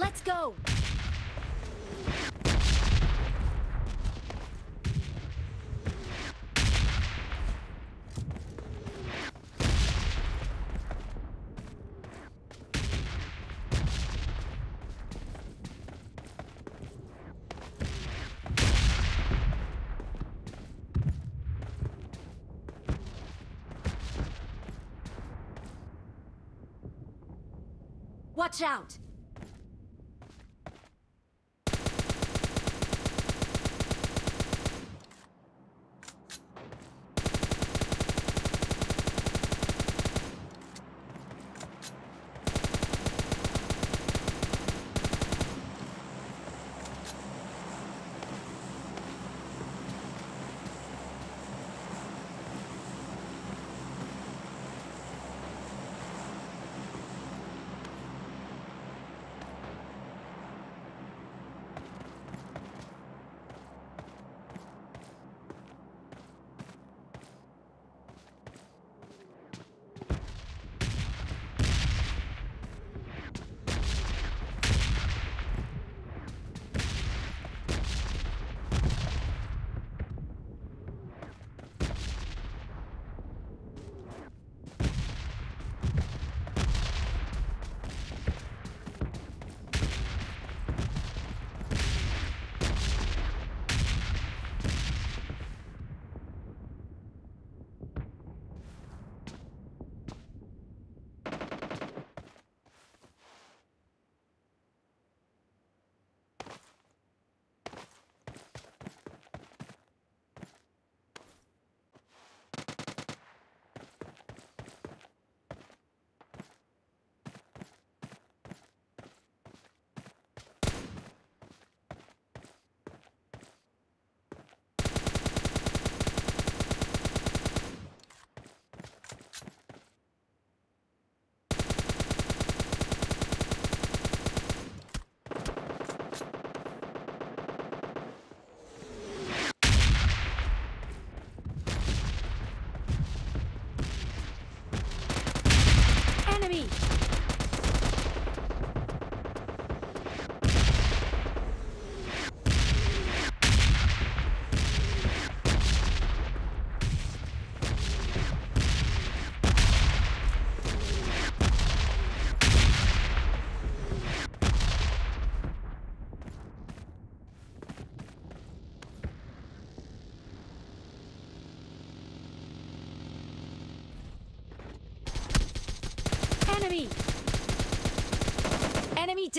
Let's go! Watch out!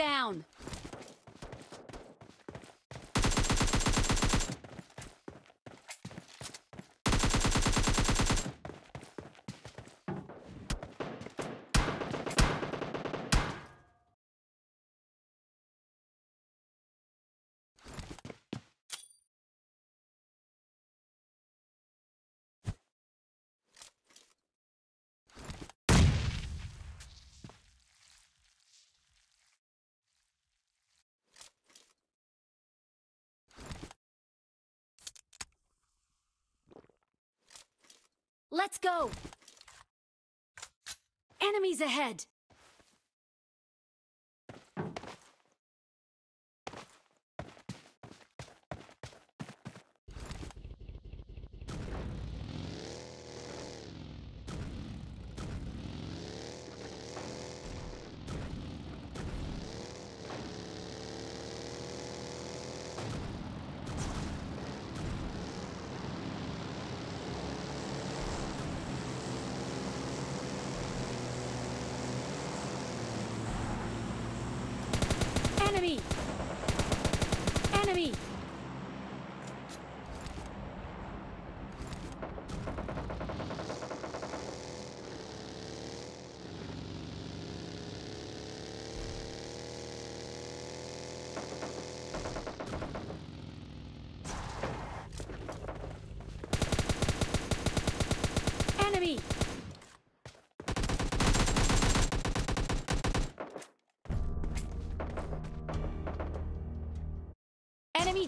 Down! Let's go! Enemies ahead!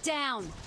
Down!